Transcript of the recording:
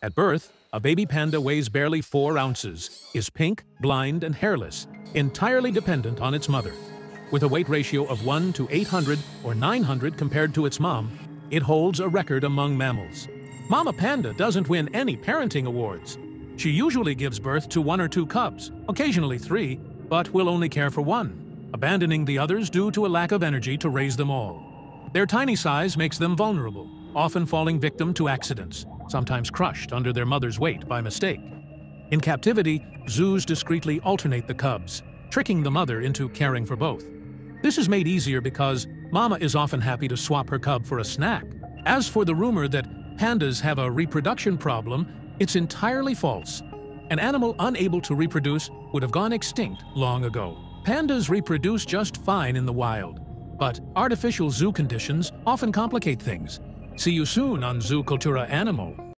At birth, a baby panda weighs barely 4 ounces, is pink, blind, and hairless, entirely dependent on its mother. With a weight ratio of 1 to 800 or 900 compared to its mom, it holds a record among mammals. Mama Panda doesn't win any parenting awards. She usually gives birth to one or two cubs, occasionally three, but will only care for one, abandoning the others due to a lack of energy to raise them all. Their tiny size makes them vulnerable, often falling victim to accidents, sometimes crushed under their mother's weight by mistake. In captivity, zoos discreetly alternate the cubs, tricking the mother into caring for both. This is made easier because mama is often happy to swap her cub for a snack. As for the rumor that pandas have a reproduction problem, it's entirely false. An animal unable to reproduce would have gone extinct long ago. Pandas reproduce just fine in the wild, but artificial zoo conditions often complicate things. See you soon on Zoo Cultura Animal.